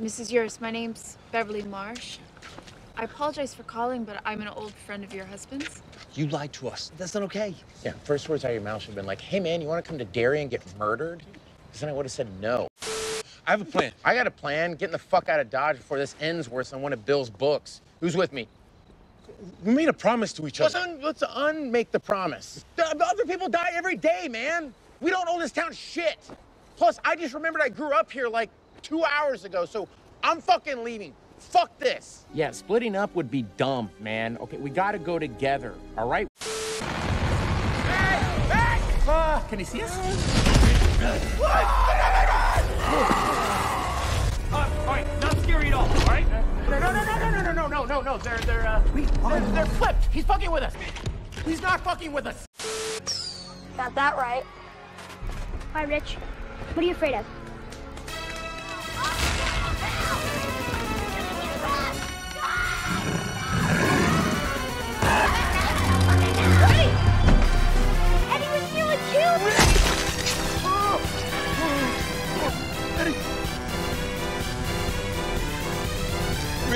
Mrs. Uris, my name's Beverly Marsh. I apologize for calling, but I'm an old friend of your husband's. You lied to us. That's not okay. Yeah, first words out of your mouth should have been like, hey man, you want to come to Derry and get murdered? Because then I would have said no. I have a plan. I got a plan. Getting the fuck out of Dodge before this ends worse than one of Bill's books. Who's with me? We made a promise to each Let's, other. un- let's unmake the promise. The- Other people die every day, man. We don't owe this town shit. Plus, I just remembered I grew up here like two hours ago, so I'm fucking leaving. Fuck this. Yeah, splitting up would be dumb, man. Okay, we gotta go together, all right? Uh, can he see us? Uh, all right, not scary at all, all right? No, no, no, no, no, no, no, no, no, no, no. They're, they're, uh, they're, they're flipped. He's fucking with us. He's not fucking with us. Got that right. Hi, Rich. What are you afraid of?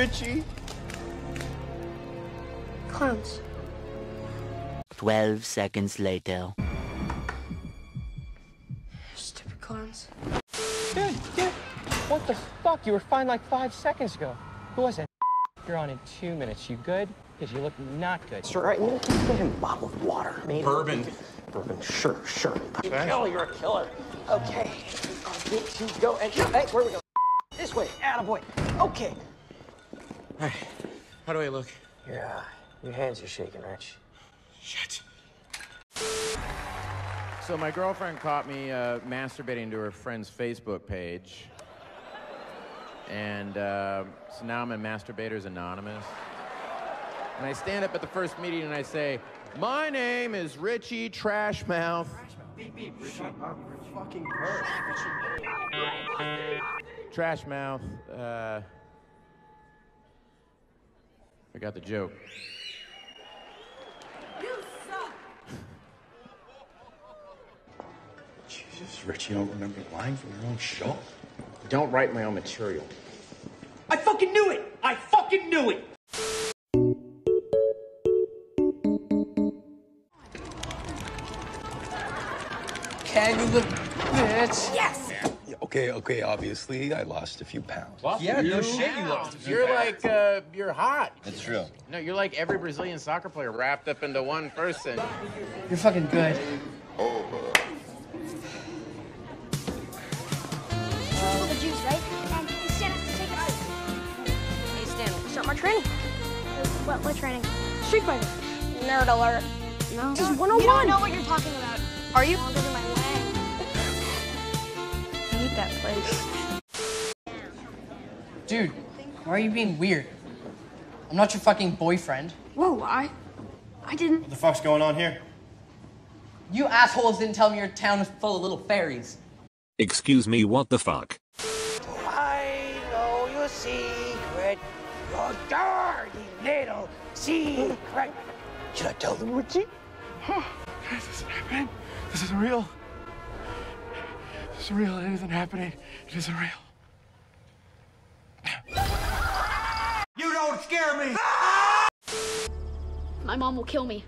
Richie. Clowns. 12 seconds later. Stupid clowns. Dude, dude. What the fuck? You were fine like five seconds ago. Who was it? You're on in two minutes. You good? Because you look not good. Sure, right, you know, just get him a bottle of water. Maybe. Bourbon. Bourbon, sure, sure. Kill, you're a killer. Okay, I'll get you go. And hey, where we go? This way, attaboy. Okay. All right, how do I look? Yeah, your hands are shaking, Rich. Shit. So my girlfriend caught me uh, masturbating to her friend's Facebook page. And uh, so now I'm in Masturbators Anonymous. And I stand up at the first meeting and I say, My name is Richie Trashmouth. Trashmouth. Uh, I got the joke. You suck! Jesus, Richie, you don't remember the line from your own show? Don't write my own material. I fucking knew it! I fucking knew it! Can you look, bitch? Yes! Yeah, okay, okay, obviously, I lost a few pounds. Yeah, no shit. You lost. You're like, uh, you're hot. That's true. No, you're like every Brazilian soccer player wrapped up into one person. You're fucking good. Pull the juice, right? And hey, Stan has to take it out. Hey, Stan, start my training. What, what training? Street Fighter. Nerd alert. No. This is 101. You don't know what you're talking about. Are you? Longer than my leg. I hate that place. Dude, why are you being weird? I'm not your fucking boyfriend. Whoa, I... I didn't... What the fuck's going on here? You assholes didn't tell me your town is full of little fairies. Excuse me, what the fuck? I know your secret, your dirty little secret. Should I tell them, Richie? This isn't happening. This isn't real. This isn't real. It isn't happening. It isn't real. You don't scare me! My mom will kill me.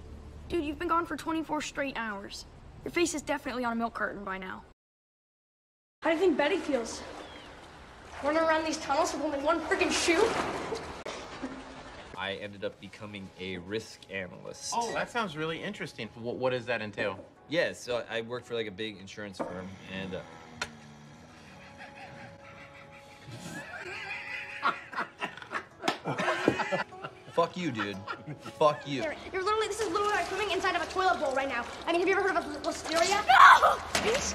Dude, you've been gone for 24 straight hours. Your face is definitely on a milk carton by now. How do you think Betty feels? Running around these tunnels with only one freaking shoe? I ended up becoming a risk analyst. Oh, that sounds really interesting. What, what does that entail? Yeah, so I worked for like a big insurance firm, and uh, fuck you, dude. Fuck you. You're, you're literally, this is literally like swimming inside of a toilet bowl right now. I mean, have you ever heard of listeria? No! It's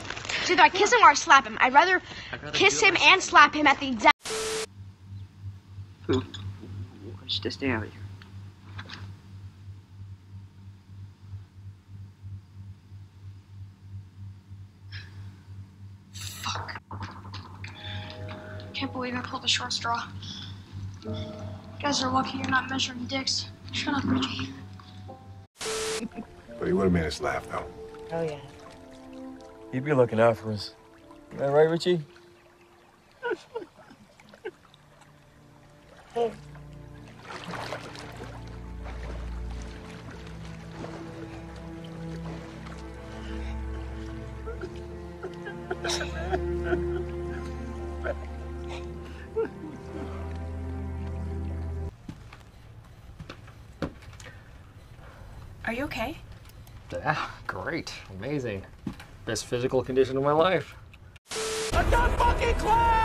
either I kiss him or I slap him. I'd rather, kiss do it him and slap him at the exact. Just to stay out I can't believe I pulled the short straw. You guys are lucky you're not measuring dicks. Shut up, Richie. Well, you would have made us laugh, though. Oh yeah. He'd be looking out for us. Am I right, Richie? Are you okay? Yeah, great. Amazing. Best physical condition of my life. Let's not fucking clap!